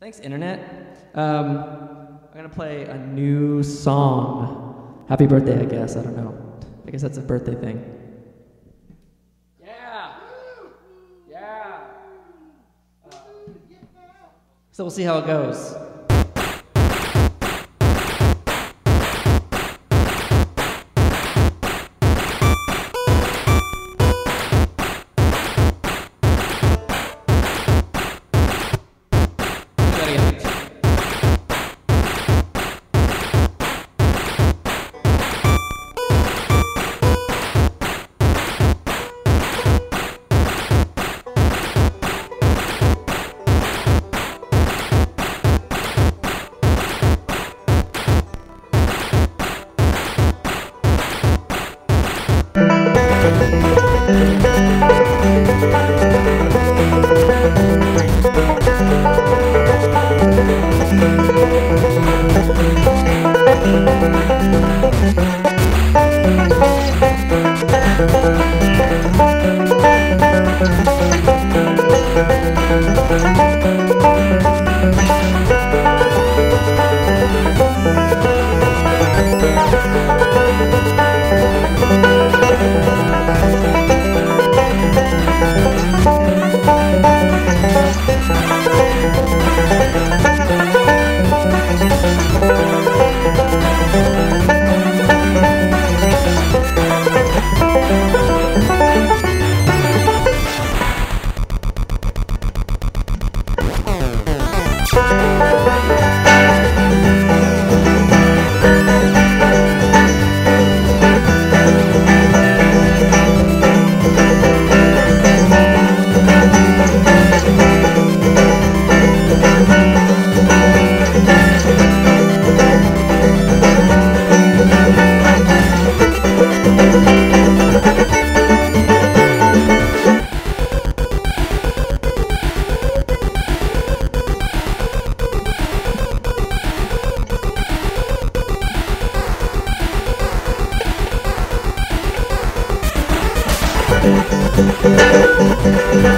Thanks, Internet. Um, I'm gonna play a new song. Happy birthday, I guess. I don't know. I guess that's a birthday thing. Yeah. Yeah. So we'll see how it goes. Thank Música